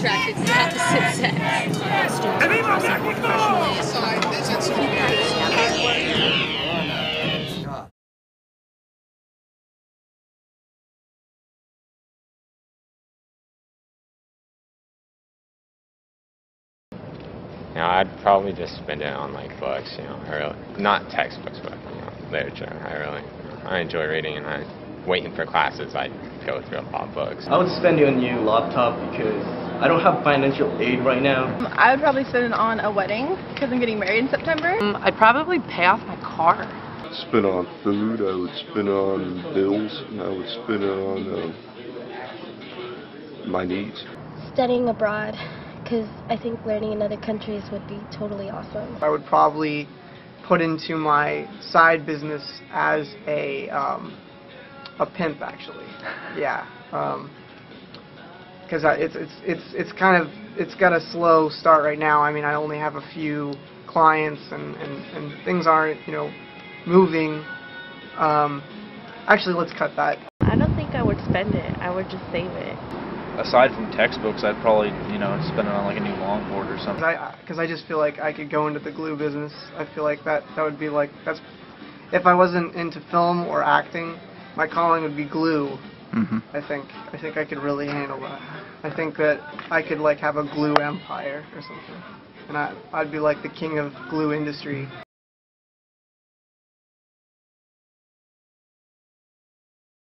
attracted to the opposite sex. Students progressing more professionally as You know, I'd probably just spend it on like books, you know, or not textbooks, but you know, literature. I really, I enjoy reading, and I waiting for classes. I go through a lot of books. I would spend it on a new laptop because I don't have financial aid right now. I would probably spend it on a wedding because I'm getting married in September. Um, I'd probably pay off my car. spend on food, I would spend on bills, and I would spend it on uh, my needs. Studying abroad, because I think learning in other countries would be totally awesome. I would probably put into my side business as a um, a pimp, actually. Yeah, because it's it's it's it's kind of it's got a slow start right now. I mean, I only have a few clients, and and, and things aren't you know moving. Um, actually, let's cut that. I don't think I would spend it. I would just save it. aside from textbooks, I'd probably, you know, spend it on like a new longboard or something. Because I, cause I just feel like I could go into the glue business. I feel like that that would be like that's if I wasn't into film or acting, my calling would be glue. Mm-hmm. I think I think I could really handle that. I think that I could like have a glue empire or something, and I I'd be like the king of glue industry.